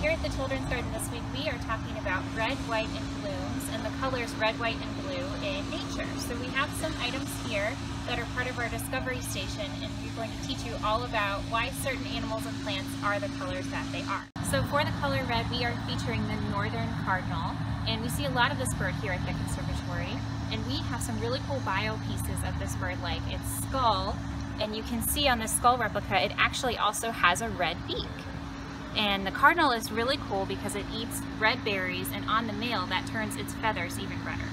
here at the Children's Garden this week, we are talking about red, white, and blooms, and the colors red, white, and blue in nature. So we have some items here that are part of our discovery station, and we're going to teach you all about why certain animals and plants are the colors that they are. So for the color red, we are featuring the northern cardinal, and we see a lot of this bird here at the conservatory, and we have some really cool bio pieces of this bird, like its skull, and you can see on the skull replica, it actually also has a red beak. And the cardinal is really cool because it eats red berries and on the male that turns its feathers even redder.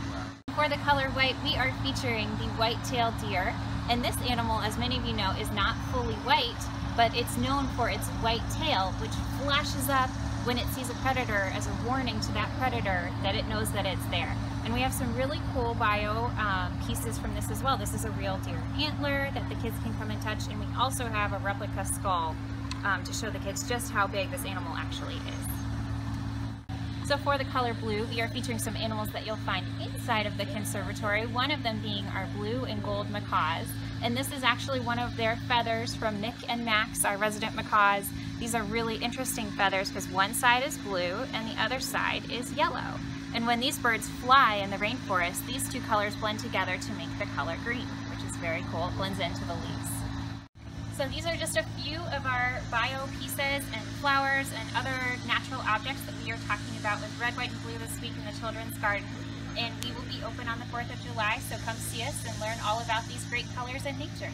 For the color white, we are featuring the white-tailed deer. And this animal, as many of you know, is not fully white, but it's known for its white tail, which flashes up when it sees a predator as a warning to that predator that it knows that it's there. And we have some really cool bio um, pieces from this as well. This is a real deer antler that the kids can come and touch, and we also have a replica skull um, to show the kids just how big this animal actually is. So for the color blue, we are featuring some animals that you'll find inside of the conservatory, one of them being our blue and gold macaws. And this is actually one of their feathers from Nick and Max, our resident macaws. These are really interesting feathers because one side is blue and the other side is yellow. And when these birds fly in the rainforest, these two colors blend together to make the color green, which is very cool. It blends into the leaves. So these are just a few of our bio pieces and flowers and other natural objects that we are talking about with Red, White, and Blue this week in the Children's Garden. And we will be open on the 4th of July, so come see us and learn all about these great colors in nature.